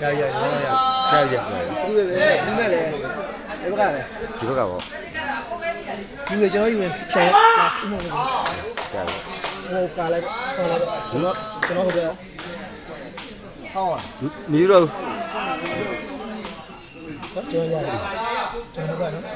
ရရရရရရသူပဲပဲဒီမဲ့လေဒီဘက်ကလေဒီဘက်ကပေါ့ဒီကကျွန်တော်ယူရင်ချန်ဥမဟုတ်ဘူးကြာပြီဟိုကလည်းဟိုလည်းကျွန်တော်ကျွန်တော်ဟိုပဲဟောင်းမယူတော့ကျွန်တော်ရတယ်ကျွန်တော်ကနော်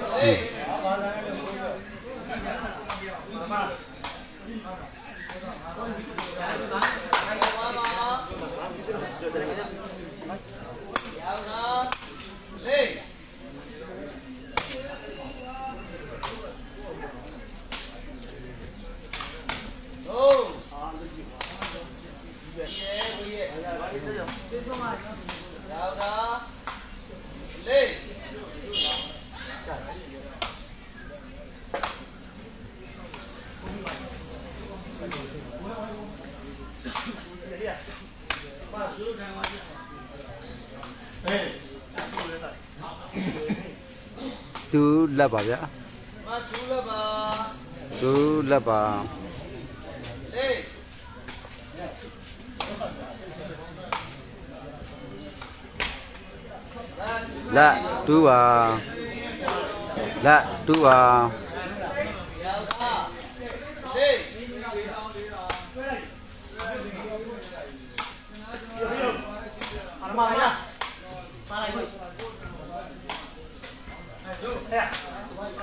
သူ လက်ပါဗျာမထူးလည်းပါသူလက်ပါလေးလက်တူပါလက်တူပါ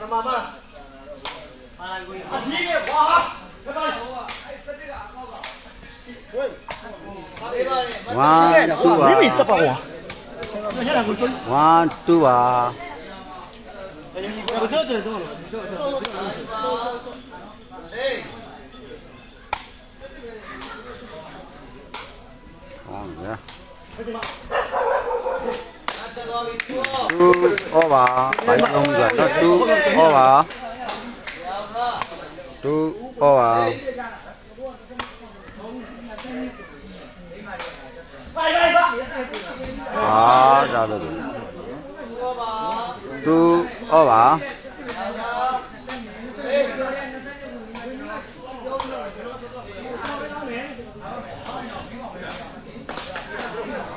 အမမပါလိုက်ခွေအကြီးကဝါဘယ်ပါဟိုအဲ့စက်တကအကောက်ကဟိုလေးပါနဲ့မဝမ်တူပါမိမိစပါဝါမရတာကိုဆိုဝမ်တူပါဘယ်တော့တဲ့တော့လေးဟောဗျာအ 2 over ဘိုင်းလုံးဆိုတော့2 over 2 over အာဒါလို့2 over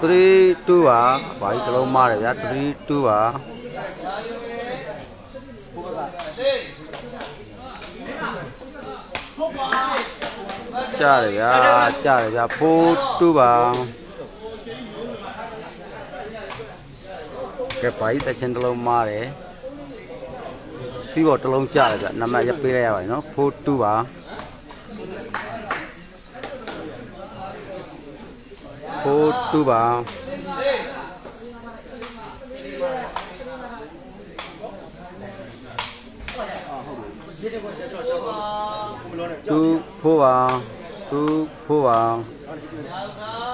3 2ပါဘာကြီးတစ်လုံးမားတယ်ဗျာ3 2ပါရာယူမယ်လေးကြားတယ်ဗျာကြားတယ်ဗျာ4 2ပါကဲဘာကြီးတစ်ချင်းတစ်လုံးမားတယ်စီးပေါ်တစ်လုံးကြားတယ်ဗျာနံပါတ်ရပေးလိုက်ရပါတယ်နော်4 2ပါ 4 2ပါလေးတူဖိုးပါတူဖိုးပါယောက်သား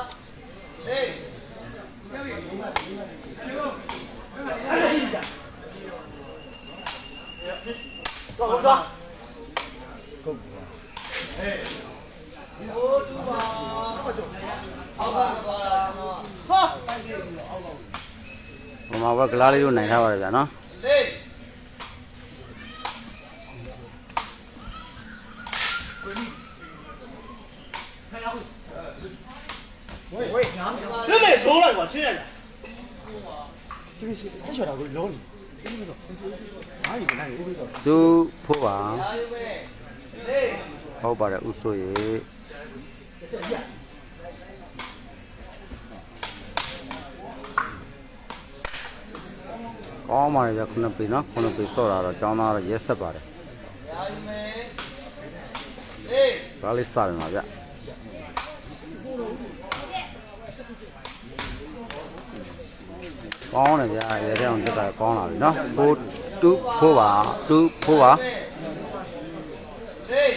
လေးတော့တော့ဟိုထူးပါ အောက်ကသွားတာကျွန်တော်ဟိုမှာဘက်ကလားလေးတို့နိုင်ထားပါတယ်ဗျာနော်လေးဝေးဝေးငါမလို့လေလုံးလိုက်ပါချင်းရလားဒီဆက်ချတာကိုလုံးနေဒီလိုဘာကြီးလဲဒီလို တူဖိုးပါရာယူမယ်လေးဟုတ်ပါတယ်ဥဆိုရေကောင်းပါလေဗျာခုနှစ်ပေနော်ခုနှစ်ပေစော့တာတော့ကျောင်းသားတော့ရက်ဆက်ပါတယ်ရာယူမယ်လေးဒါလေးစတယ်ပါဗျကောင်းတယ်ဗျာရဲတဲ့အောင်တက်ကကောင်းလာပြီနော်ဖိုးတူဖိုးပါတူဖိုးပါလေး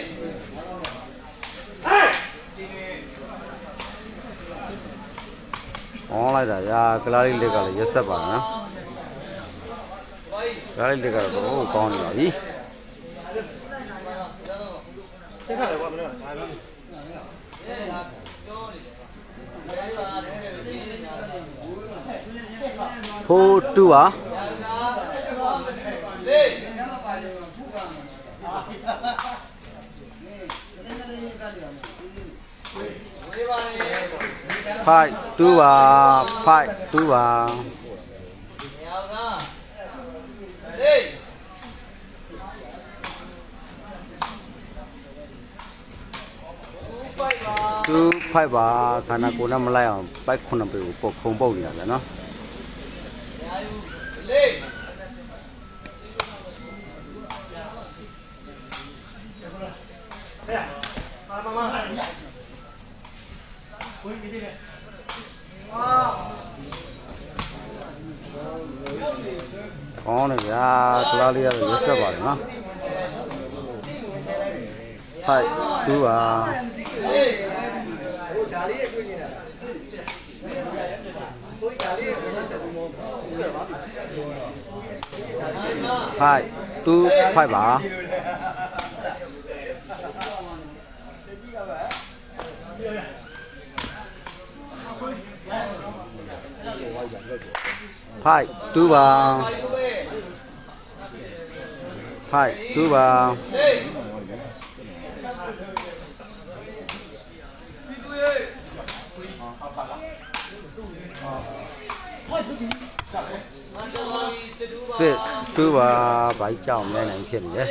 ကောင်းလိုက်တာဗျာကလားလေးလက်ကလည်းရက်ဆက်ပါနော် ကလားလေးလက်ကတော့တော့ကောင်းနေပါပြီဆက်စားတယ်ကွာမလို့ဒါကဖိုးတူပါလေးဝေးပါလေဖဖိုက်တူပါဖိုက်တူပါ 2 5ပါခန္ဓာကိုယ်နဲ့မလိုက်အောင်ပိုက်9ပေကိုပုတ်ခုံပုတ်နေတာဗျာနော်ကောင်းတယ်ဗျာကလားလေးရရွက်ဆက်ပါတယ်နော်ဟိုက်2ပါ င်းတယ်ဗျာကလားလေးကတော့ရွတ်ဆက်ပါတယ်နော်ဖိုက်တူပါဟေးဖိုက်တူဖိုက်ပါဖိုက်တူပါဖိုက်တူပါ စစ်တူပါဘိုက်ကြောင်လဲနိုင်ဖြစ်နေတယ်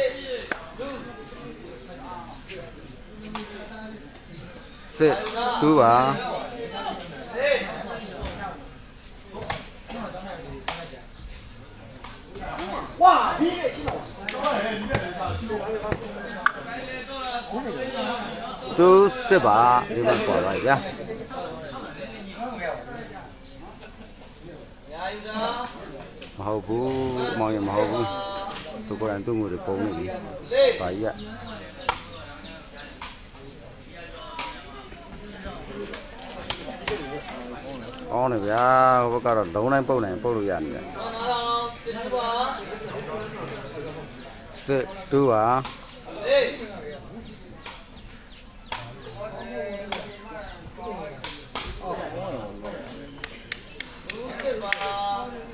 စစ်တူပါဝါဒီရဲ့ရှိတော့တူစစ်ပါဒီမှာပေါ်ပါဗျာ ညာယူတာ မဟုတ်ဘူးမောင်ရမဟုတ်ဘူးသူကိုယ်တိုင်သူ့ငွေတွေပုံနေပြီလေးဘာကြီးကအောင်းနေဗျာဟိုဘက်ကတော့လုံးတိုင်းပုတ်နိုင်ပုတ်လို့ရနေတယ်နာနာစစ်တူပါစစ်တူပါ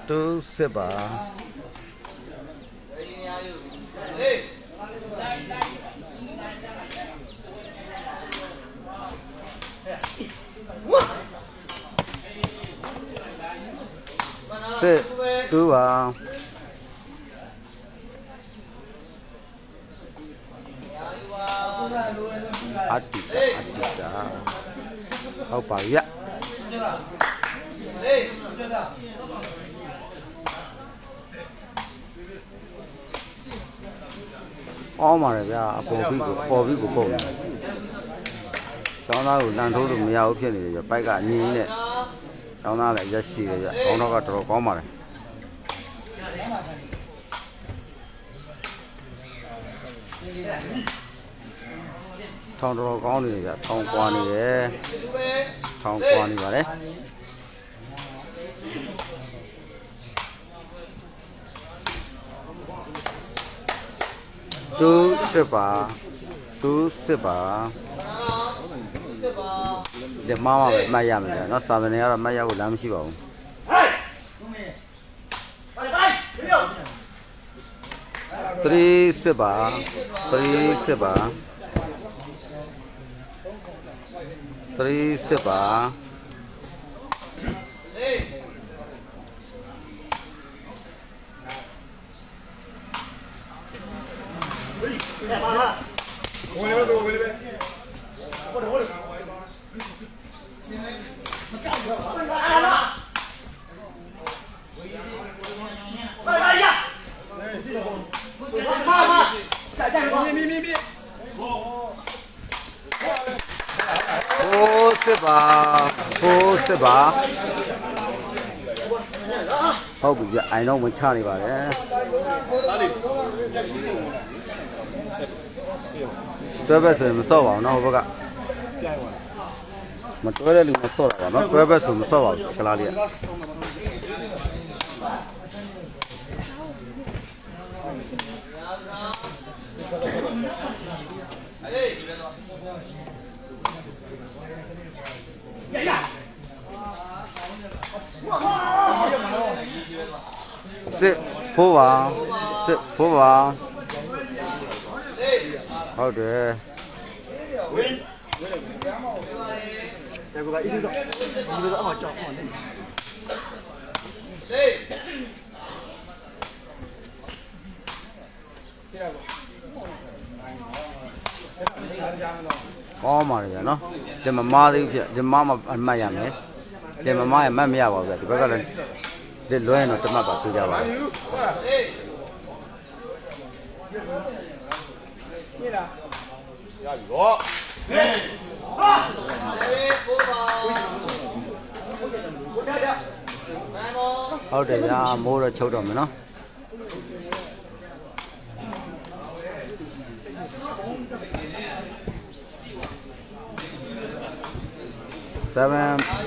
တူစစ်ပါညာယူဟေးစစ်တူပါညာယူပါအတ္တိတာအတ္တိတာဟုတ်ပါဗျာဟေး အောင်းပါတယ်ဗျာအပေါ်ပြီးကိုပေါ်ပြီးကိုပုတ်နေတယ်ကျောင်းသားကိုလန်ထိုးလို့မရဘူးဖြစ်နေတယ်ဗျပိုက်ကအငင်းနဲ့ကျောင်းသားလည်းရက်ရှိတယ်ဗျခေါင်းတော့ကတော်တော်ကောင်းပါတယ်ထောင်တော်တော်ကောင်းနေတယ်ဗျထောင်ကွာနေတယ်တူပဲထောင်ကွာနေပါတယ် သူစစ်ပါသူစစ်ပါဒီမမပဲမတ်ရမယ်ကြာနော်စာမနေကတော့မတ်ရဖို့လမ်းမရှိပါဘူးသရီးစစ်ပါသရီးစစ်ပါသရီးစစ်ပါ ဟဲ့ပါလားဝင်ရောတော့ဝင်လေဟိုတော့ဟိုအာလာဘိုင်ဘိုင်ရမာမာကြာကြာမီမီမီမီဟိုးစစ်ပါဟိုးစစ်ပါဟုတ်ပြီဗျအိုင်တော့ဝင်ချနေပါတယ်တွဲဘ 这边是我们扫吧，那我不干。我这边里面扫了吧，那这边是我扫吧，在哪里？是铺王，是铺王。 ဟုတ်တယ်တယ်ကိုပါအေးစေးတော့ဒီလိုတော့အမှကြောက်အောင်နေကောင်းပါလေဗျာနော်တင်မမားသေးဘူးဖြစ်တင်မမအမှတ်ရမယ်တင်မမားရမှတ်မရပါဘူးဗျာဒီဘက်ကလည်းဒီလွဲရင်တော့တမတ်ပါပြကြပါဘူး ရပြီတော့ဟုတ်တယ်ဗျာမိုးတော့ချုပ်တော့မယ်နော်7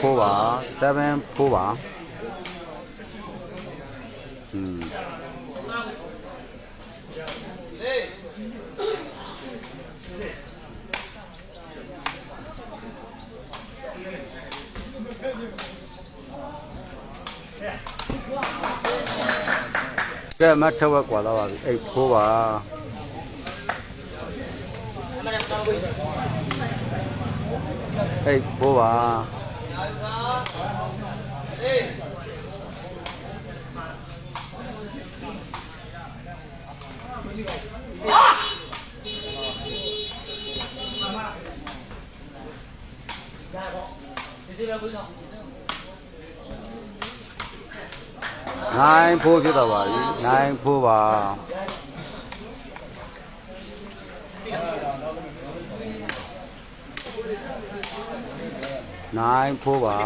4ပါ7 4ပါ ကဲမထက်ဝက်กว่าတော့ပါပြီအဲ့4ပါအဲ့4ပါ နိုင်ဖို့ဖြစ်တော့ပါပြီနိုင်ဖို့ပါနိုင်ဖို့ပါ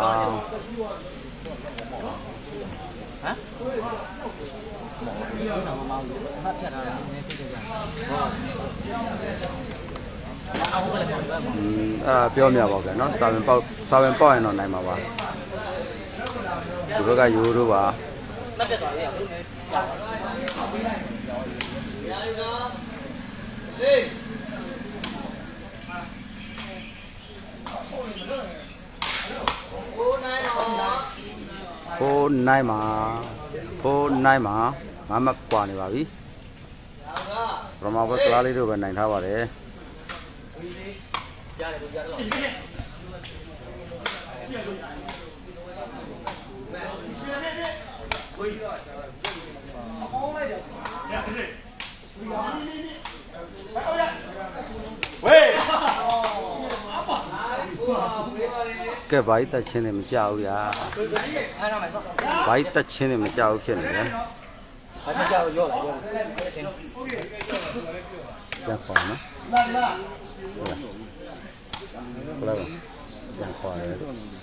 อืมအဲ့ဒါပြောမြပါဗျာเนาะစာဝင်ပေါက်စာဝင်ပေါက်ရင်တော့နိုင်မှာပါဒီဘက်ကယူတို့ပါ ဖိုးနိုင် မတက်သွားလေရာယူကလေးိုးနိုင်မှာကိုးနိုင်မှာမမကွာနေပါပြီပရမဘတ်ကလားလေးတို့ပဲနိုင်ထားပါတယ်ရတယ်ရတယ် န်းတော့ဘူးဒီကဒီကတော့တူတူဆုံးတယ်ဟာဒီကကနာပါဘူးငါ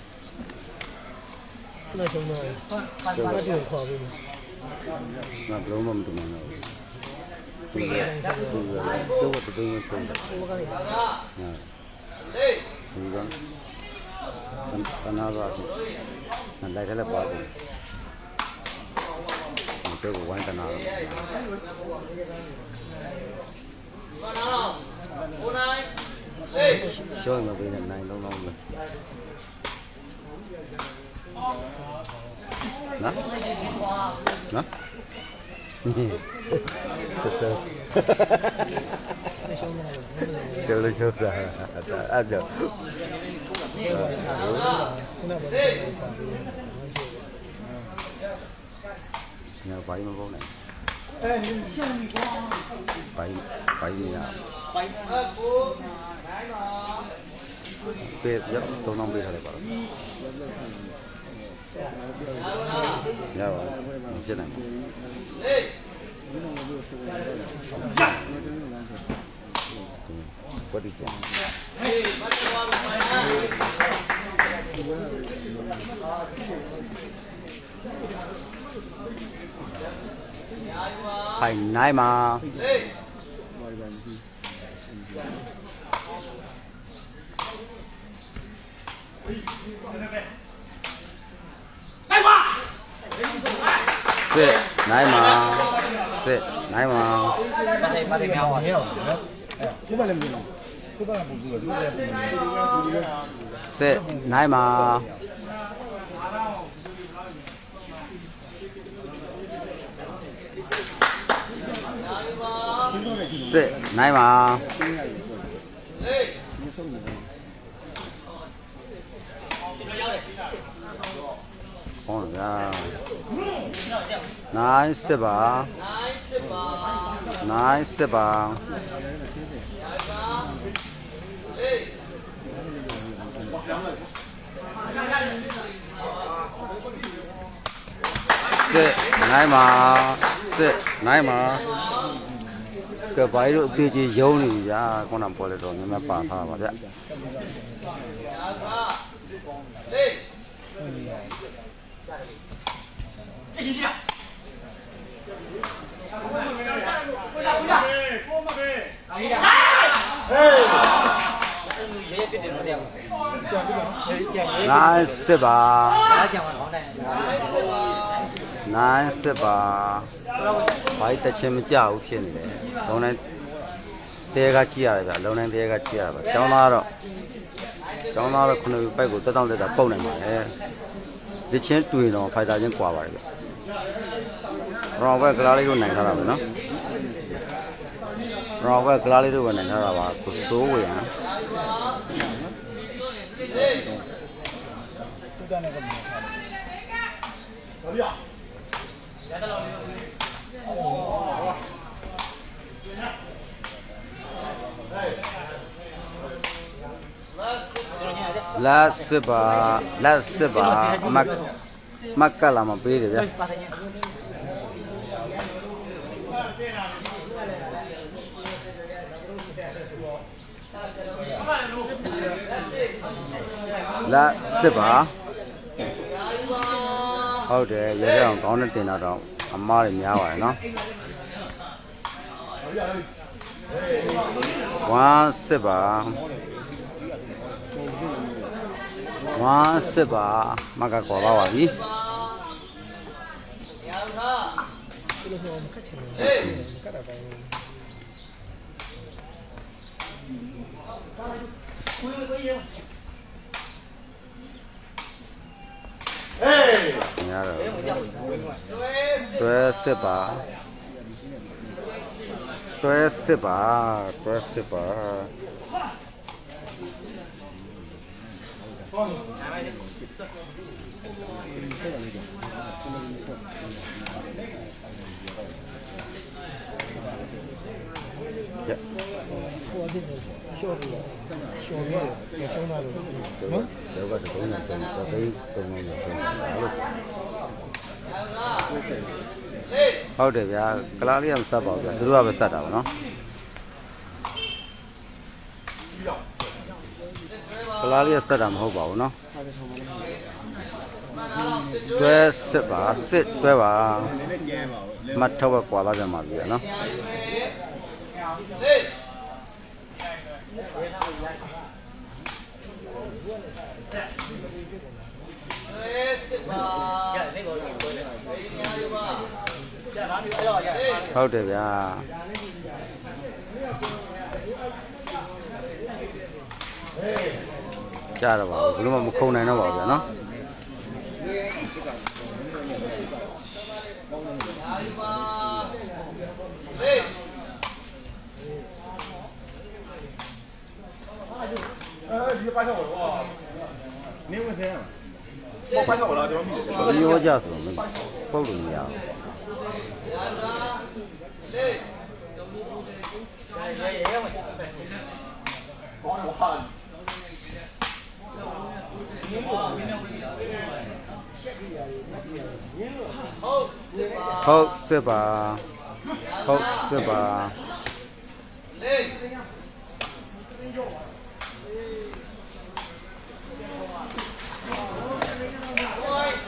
လိုက်တယ်လည်းပါတယ်ဒီတော့ဝိုင်းတနာတော့ရှောင်းမပေးနဲ့နိုင်လုံးလုံးပဲနော်နော်ဆက်ဆက်ကျေလို့ကျော်တာအဲ့ဒါညဘာ မှမပေါ်နိုင်အဲရှင်းပြီကွာဘာဘာမရပေးရတော့တော့ပေးထားတယ်ပါတော့ရပါမဖြစ်နိုင်ဘူးဘ ယ်ဒီကျန်ဖိုင်နိုင် စစ်နိုင်မှာစစ်နိုင်မှာပါတယ်ပါတယ်များပါလေဒီမှာလည်းမင်းဒီမှာပူပူဒီမှာလည်းပူပူစစ်နိုင်မှာစစ်နိုင်မှာ ကောင်းတယ်ဗျာနိုင်စစ်ပါနိုင်စစ်ပါစစ်နိုင်ပါစစ်နိုင်ပါကဲဘာလို့အသေးကြီးယုံနေပြီဗျာခုနပေါ်လေတော့မြမပါထားပါဗျာ နိုင်စစ်ပါနိုင်စစ်ပါဘာကြီးတစ်ချင်းမကြဘူးဖြစ်နေတယ်လုံးတိုင်းတဲကကြည့်ရတယ်ဗျလုံးတိုင်းတဲကကြည့်ရပါကျောင်းသားတော့ကျောင်းသားတော့ခုနှစ်ပိုက်ကိုတက်တောင့်တက်တာပုတ်နိုင်ပါလေဒီချင်းတွေ့တော့ဖိုက်တာချင်းကွာပါတယ်ဗျ ရောဘက်ကလားလေးတို့နိုင်ထားတာပဲနော်ရောဘက်ကလားလေးတို့ပဲနိုင်ထားတာပါကိုစိုးဝေဟန်တူတာနဲ့ကမ္ဘာထားလက်စစ်ပါလက်စစ်ပါမတ် မတ်ကလာမပေးတယ်ဗျာလက်စစ်ပါဟုတ်တယ်ရဲရဲအောင်ကောင်းတဲ့တင်တော့တော့အမားတွေများပါတယ်နော်ဝမ်းစစ်ပါဝမ်းစစ်ပါမကကောပါပါပြီ သူတို့ဆိုမခက်ချင်ဘူးမကတ်တာပိုင်း များတော့တွဲစစ်ပါတွဲစစ်ပါတွဲစစ်ပါရ ဟိုအစ်ရှော့ပြီးရှော့ပြီးရှော့လာလို့နော်တော့ကတော့တုံးနေဆုံးတော့သိတုံးနေဆုံးလို့ဟုတ်တယ်ဗျာကလားလေးကမစပ်ပါဘူးဗျာသူတို့ကပဲစပ်တာပါနော်ကလားလေးကစပ်တာမဟုတ်ပါဘူးနော်တွဲစစ်ပါစစ်တွဲပါမတ်ထောက်ကွာလာကြမှာပြီနော် ဟုတ်တယ်ဗျာကြားတော့ပါဘူးဘယ်လိုမှမခုံနိုင်တော့ပါဘူးဗျာနော်အဲဒီပိုင်းတော့ဟောနင်းဝင်စ မ်းပေါ့ပိုင်းတော့လာကျွန်တော်မြည်တယ် ဘယ်ရောကြဆိုတော့ပုတ်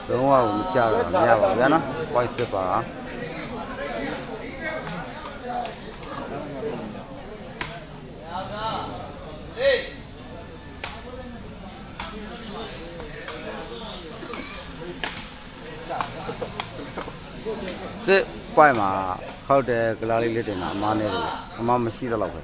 လို့မရဘူးကောင်းတော့ဟာဟုတ်စစ်ပါဟုတ်စစ်ပါလုံးဝမကြတော့မရပါဘူးဗျာနော် white စစ်ပါစစ် white မှာဟုတ်တယ်ကလားလေးလေးတင်တာအမားနဲ့တယ်အမားမရှိတော့လောက်ပဲ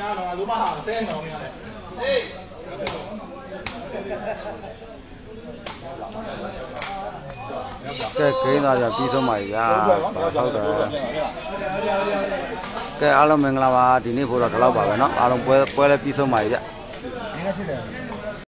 ရတော့လူမဟာဆဲနေအောင်ရတယ်ဟေး ကဲဂိမ်းသားပြပြီးဆုံးပါပြီဗျာဟုတ်တယ်ကဲအားလုံးမင်္ဂလာပါဒီနေ့ဖို့တော့ဒီလောက်ပါပဲเนาะအားလုံးပွဲပွဲလည်းပြီးဆုံးပါပြီဗျ ငါချစ်တယ်